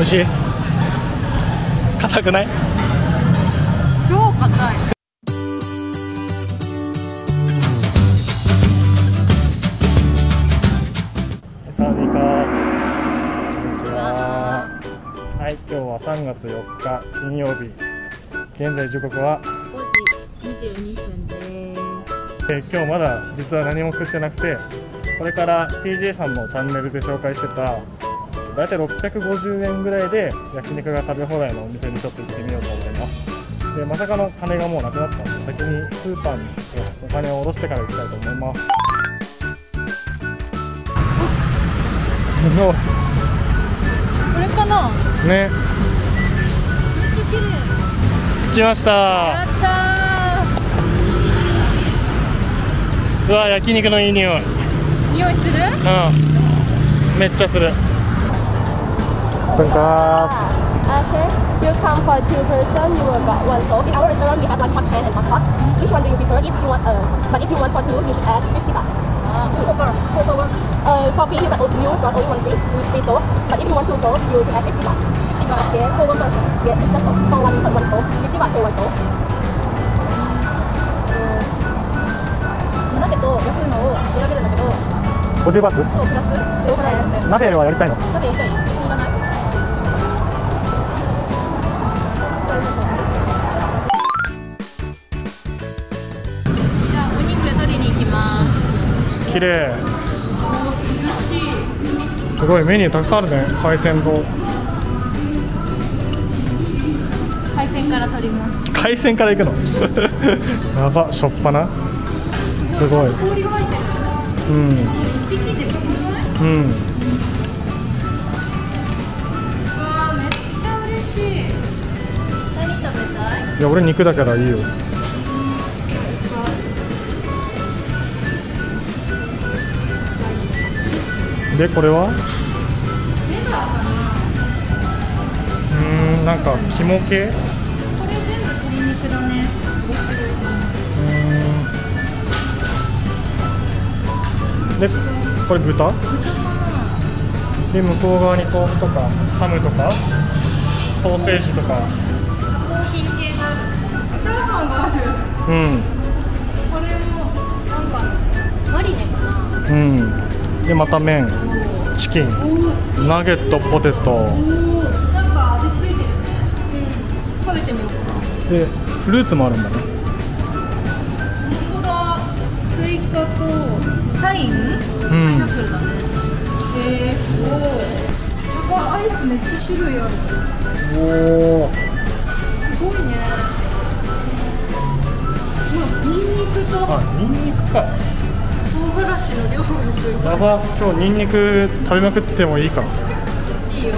美味しい硬くない？超硬い。こんにちは。はい今日は3月4日金曜日。現在時刻は？5時22分です。えー今日まだ実は何も食ってなくてこれから TJ さんのチャンネルで紹介してた大体650円ぐらいで焼肉が食べ放題のお店にちょっと行ってみようと思います。でまさかの金がもうなくなったんで先にスーパーにお金を下ろしてから行きたいと思います。そこれかな？うね。めっちゃ綺麗。着きました。やったうわ焼肉のいい匂い。ー匂いする？うん。めっちゃするこんにちは Okay, you come for two person, you will got one. So in our restaurant, we have like hot pan and hot pot. Which one do you prefer? If you want, uh, but if you want for two, you should add 50 baht. Uh, over, over. Uh, for me, but you got only one free, free soap. But if you want two soap, you should add 50 baht. 50 baht. Yes, for one person. Yes, it's just for one, one soap. 50 baht for one soap. 鍋と焼くのを選べるんだけど、50バーツそう、プラス、鍋はやりたいの鍋やりたい綺麗。すごいメニューたくさんあるね。海鮮丼。海鮮から取ります。海鮮から行くの？やばしょっぱな。すごい。うん。うん。いや俺肉だからいいよでこれは？うーんなんか肝系？うこれ全部鶏肉だね5種類ーん。でこれ豚？豚かなで向こう側に豆腐とかハムとかソーセージとか。加工品系があるチャーハンがあるうん。これもなんかマリネかな？うんでまた麺チキンおおナゲットポテト。おおなんか味ついてるね。うん。食べてみようかな。でフルーツもあるんだね。本当だ。スイカとパイン、パイナップルだねへえおおやばアイスめっちゃ種類あるおおすごいね。うわニンニクとあニンニクか。唐辛子の量。がやば今日ニンニク食べまくってもいいかいいよ。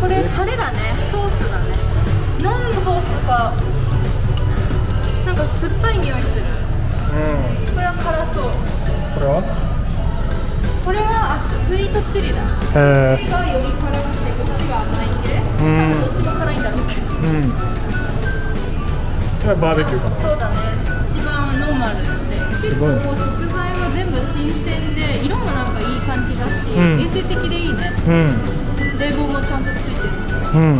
これタレだね。ソースだね。何のソースかなんか酸っぱい匂いする。うん。これは辛そう。これは？これはあスイートチリだ。へこっちがより辛くてこっちが甘い系うん。どっちも辛いんだろうけど。えうん。これはバーベキューかな。そうだね。一番ノーマルで。結構新鮮で色もなんかいい感じだし、うん。衛生的でいいね。うん。冷房もちゃんとついてるうん。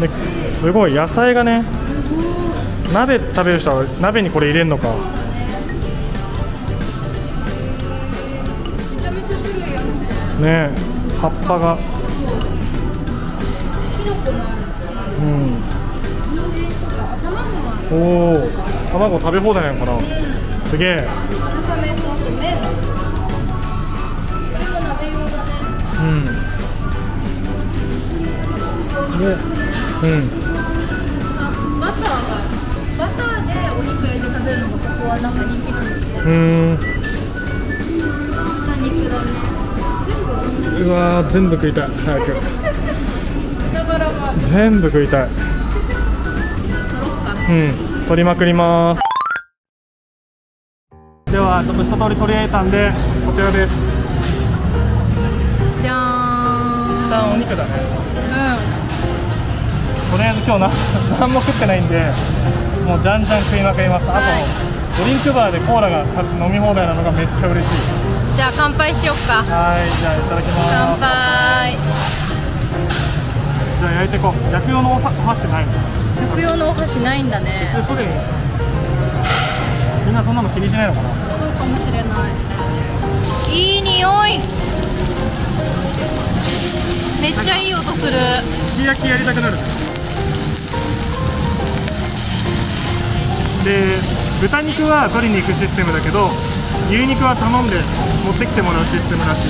ですごい野菜がね鍋食べる人は鍋にこれ入れるのか。めちゃめちゃ種類あるね。ね葉っぱが。キノコもあるん人参とか卵もあるおお卵食べ放題なのかなすげえ。うん。でうん。あバターがバターでお肉焼いて食べるのがここはなんか人気なんですねうーん豚肉だね。全部うわー全部食いたい早く。全部食いたい うん取りまくります。ではちょっと一通り取り上げたんでこちらです。じゃ一旦お肉だね。ーとりあえず今日な 何も食ってないんでもうじゃんじゃん食いまくります。あと、はいドリンクバーでコーラが飲み放題なのがめっちゃ嬉しい。じゃあ乾杯しよっか。はいじゃあいただき乾ます。杯。じゃあ焼いていこう。焼く用のお箸ないの？食用のお箸ないんだね。普通プリンみんなそんなの気にしないのかな？そうかもしれない。いい匂い。めっちゃいい音する。すき焼きやりたくなる。で豚肉は取りに行くシステムだけど牛肉は頼んで持ってきてもらうシステムらしい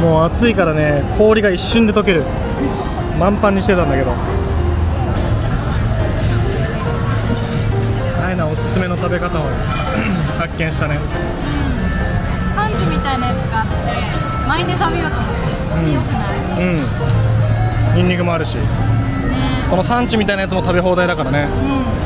もう暑いからね氷が一瞬で溶ける。満帆にしてたんだけど。ああいうのはおすすめの食べ方を 発見したね。サンチュみたいなやつがあって巻いて食べようと思って、よくない。うん。ニンニクもあるし。ね。その産地みたいなやつも食べ放題だからね。Do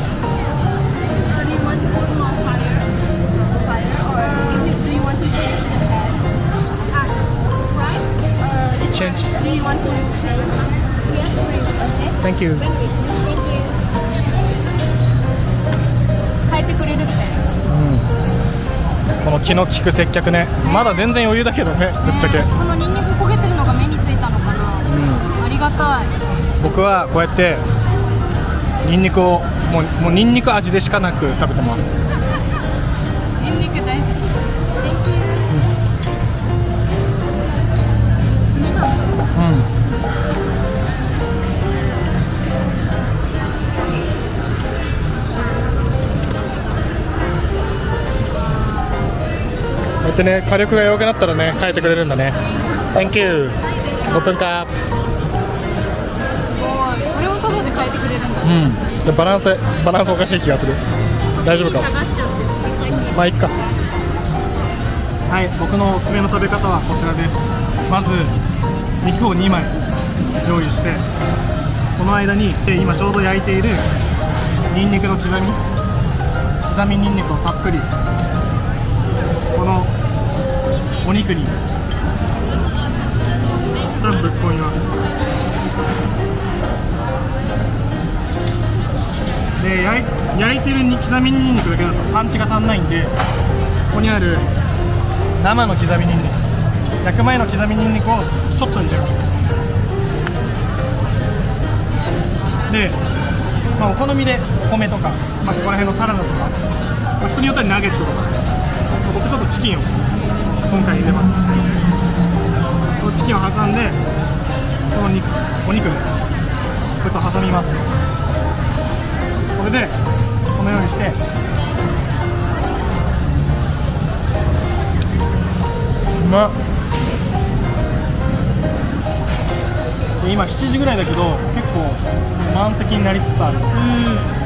Change. Do you want to change? Yes, please. Okay. Thank you Thank you. Thank you. 変えてくれるってこの気の利く接客ねまだ全然余裕だけどねぶっちゃけ、ねこのニンニク焦げてるのが目についたのかな、ありがたい僕はこうやってニンニクをもうもうニンニク味でしかなく食べてます ニンニク大好きこうやってね火力が弱くなったらね変えてくれるんだね。Thank you. オープンカーこれをタダで変えてくれるんだうね、ん。でバランスバランスおかしい気がする。大丈夫か？まあいっか。はい僕のおすすめの食べ方はこちらです。まず肉を2枚用意してこの間に今ちょうど焼いているニンニクの刻み刻みニンニクをたっぷりこのお肉に一旦ぶっ込みます。で焼い焼いてるに刻みニンニクだけだとパンチが足んないんでここにある生の刻みニンニク焼く前の刻みニンニクをちょっと入れますで、まあ、お好みでお米とか、まあ、ここら辺のサラダとか、まあ、人によってはナゲットとか僕ちょっとチキンを今回入れます。このチキンを挟んでこの肉お肉こいつを挟みます。これでこのようにして。うまっ。今7時ぐらいだけど結構満席になりつつある。うん。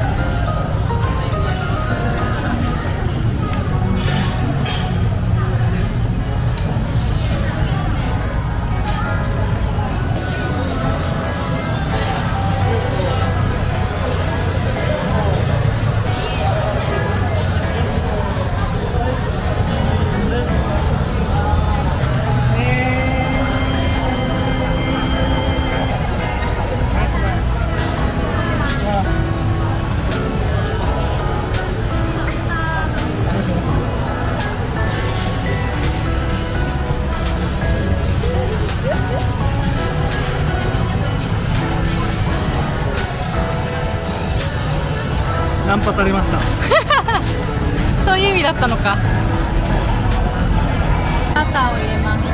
ったのか。バターを入れます。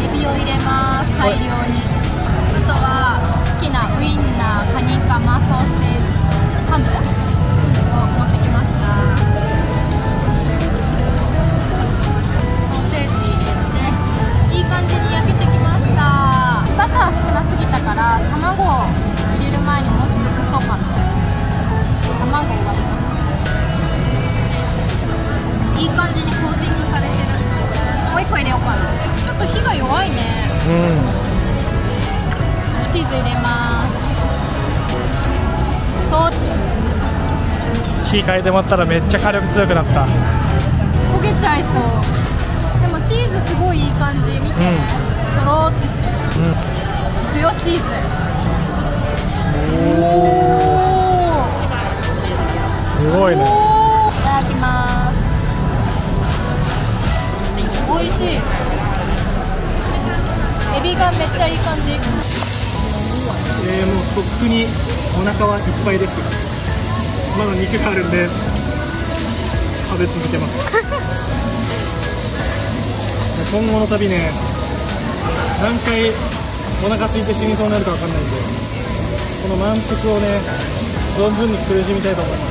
エビを入れます。大量に。あとは好きなウインナーカニカマソーセージハムを持ってきました。ソーセージ入れていい感じに焼けてきました。バター少なすぎたから卵を入れる前にもうちょっと足そうかな。卵を割ります感じにコーティングされてる。もう一個入れようかな。ちょっと火が弱いね。うんチーズ入れます。と火変えてもらったらめっちゃ火力強くなった焦げちゃいそう。でもチーズすごいいい感じ。見て、ん。とろーってしてる。うん。いくよチーズ。おすもうとっくにお腹はいっぱいです。まだ肉があるんで食べ続けます。今後の旅ね何回お腹空いて死にそうになるかわかんないんでこの満腹をね存分に苦しみたいと思います。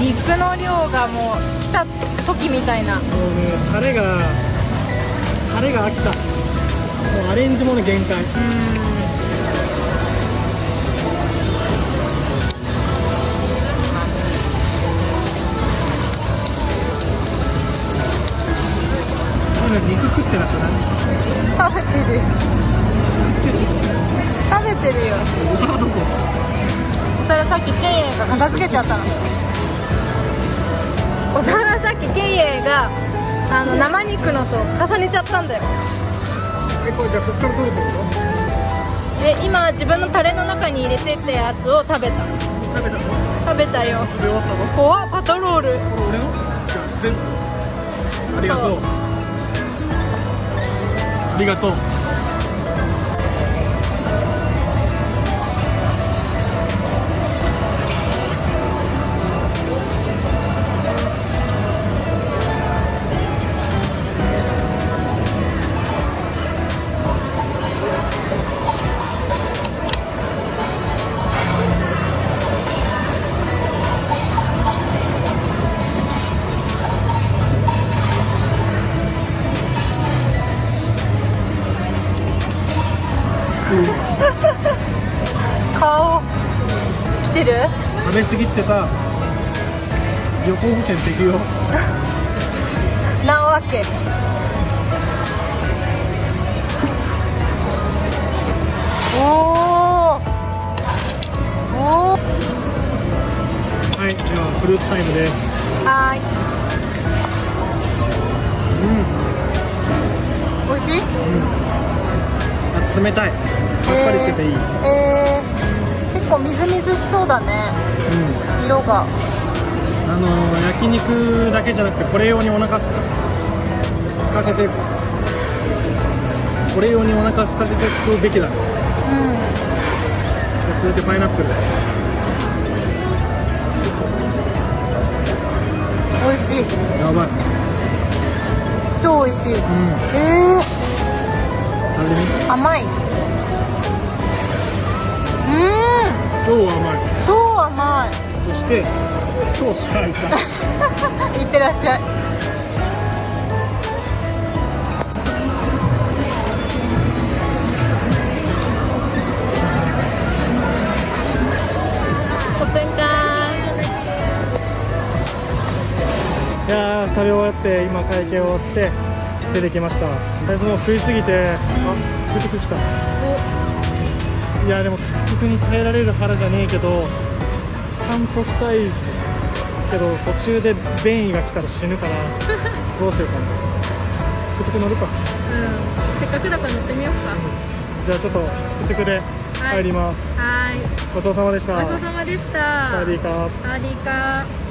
肉の量がもう来た時みたいな。もうねタレがタレが飽きた。もうアレンジもね限界。まだ肉食ってなくない食べてる。食べてるよ。お皿どこ？お皿さっきケイエイが片付けちゃったの。お皿さっきケイエイがあの生肉のと重ねちゃったんだよ。えこれじゃあこっから取るってこで今自分のタレの中に入れてったやつを食べた。と食べたの？食べたよ。食べ終わったの？怖っパトロール。俺の？じゃあ全部。ありがとうありがとう。る？食べ過ぎってさ旅行保険適用？なわけ。おー。おー。はいではフルーツタイムです。はーい。うん。美味しい？あ冷たい。さっぱりしてていい、うんえー結構みずみずしそうだね。色が。あのー焼肉だけじゃなくてこれ用にお腹すかすかせてこれ用にお腹すかせて食うべきだ。う続いてパイナップル。ん美味しい。やばい。超美味しい。うん。えー、甘い超甘い。超甘い。そして超辛い。さ いってらっしゃい。いやー食べ終わって今会計終わって出てきました。とりあえずもう食いすぎてあトゥクトゥク来たいやでもトゥクトゥクに耐えられる腹じゃねえけど散歩したいけど途中で便意が来たら死ぬから どうしようかな。トゥクトゥク乗るか。うん。せっかくだから乗ってみようか。じゃあちょっとトゥクトゥクで帰ります、はい。ごちそうさまでした。ごちそうさまでした。สวัสดีค่ะ。サワディーカー